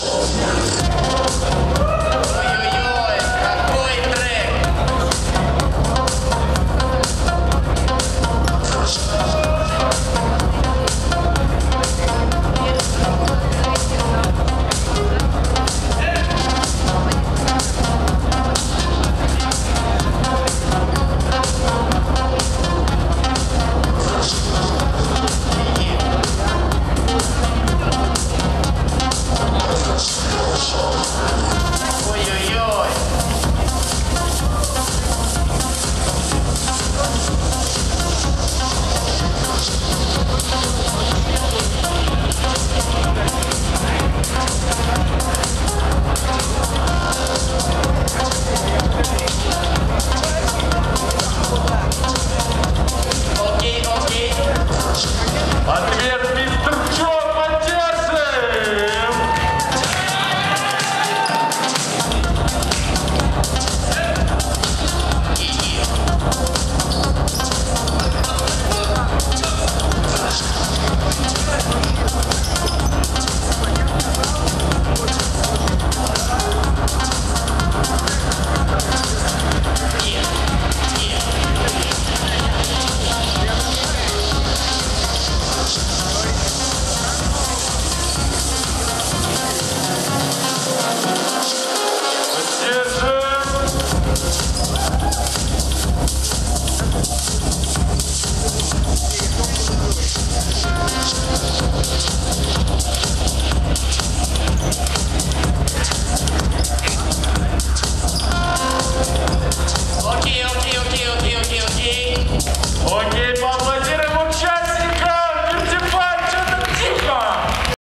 no Show.